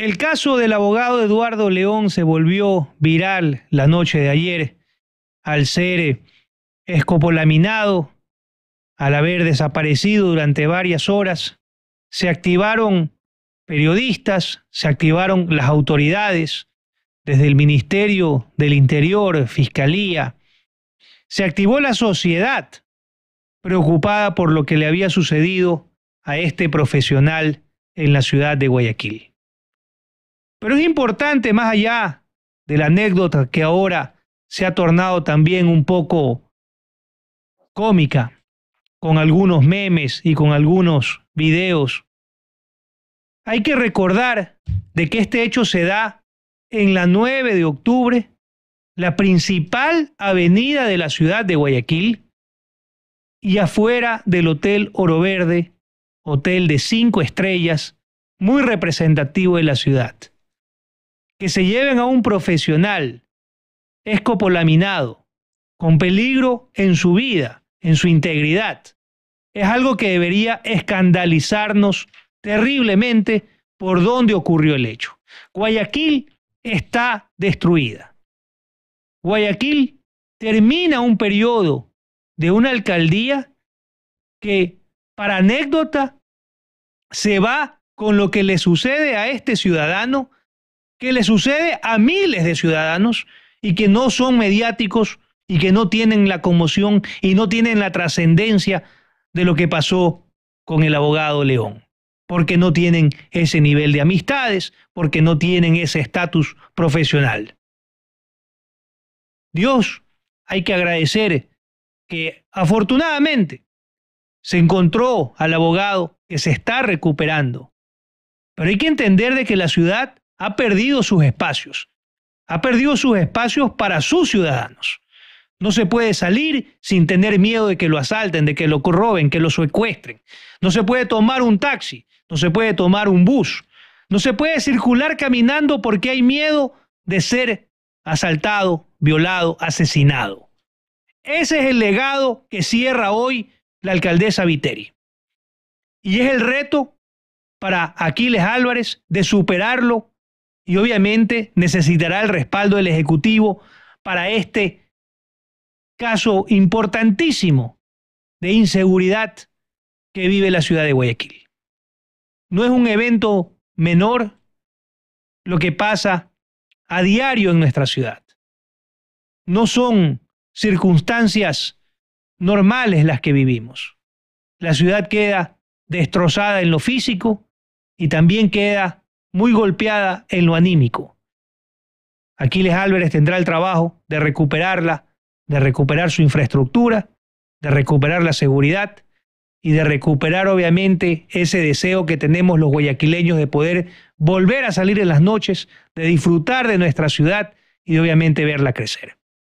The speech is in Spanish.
El caso del abogado Eduardo León se volvió viral la noche de ayer al ser escopolaminado, al haber desaparecido durante varias horas. Se activaron periodistas, se activaron las autoridades, desde el Ministerio del Interior, Fiscalía. Se activó la sociedad preocupada por lo que le había sucedido a este profesional en la ciudad de Guayaquil. Pero es importante, más allá de la anécdota que ahora se ha tornado también un poco cómica, con algunos memes y con algunos videos, hay que recordar de que este hecho se da en la 9 de octubre, la principal avenida de la ciudad de Guayaquil, y afuera del Hotel Oro Verde, hotel de cinco estrellas, muy representativo de la ciudad que se lleven a un profesional escopolaminado, con peligro en su vida, en su integridad, es algo que debería escandalizarnos terriblemente por dónde ocurrió el hecho. Guayaquil está destruida. Guayaquil termina un periodo de una alcaldía que, para anécdota, se va con lo que le sucede a este ciudadano que le sucede a miles de ciudadanos y que no son mediáticos y que no tienen la conmoción y no tienen la trascendencia de lo que pasó con el abogado León, porque no tienen ese nivel de amistades, porque no tienen ese estatus profesional. Dios, hay que agradecer que afortunadamente se encontró al abogado que se está recuperando. Pero hay que entender de que la ciudad ha perdido sus espacios. Ha perdido sus espacios para sus ciudadanos. No se puede salir sin tener miedo de que lo asalten, de que lo roben, que lo secuestren. No se puede tomar un taxi, no se puede tomar un bus. No se puede circular caminando porque hay miedo de ser asaltado, violado, asesinado. Ese es el legado que cierra hoy la alcaldesa Viteri. Y es el reto para Aquiles Álvarez de superarlo y obviamente necesitará el respaldo del Ejecutivo para este caso importantísimo de inseguridad que vive la ciudad de Guayaquil. No es un evento menor lo que pasa a diario en nuestra ciudad. No son circunstancias normales las que vivimos. La ciudad queda destrozada en lo físico y también queda muy golpeada en lo anímico. Aquiles Álvarez tendrá el trabajo de recuperarla, de recuperar su infraestructura, de recuperar la seguridad y de recuperar obviamente ese deseo que tenemos los guayaquileños de poder volver a salir en las noches, de disfrutar de nuestra ciudad y de obviamente verla crecer.